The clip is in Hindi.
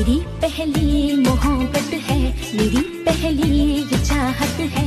मेरी पहली मोहब्बत है मेरी पहली चाहत है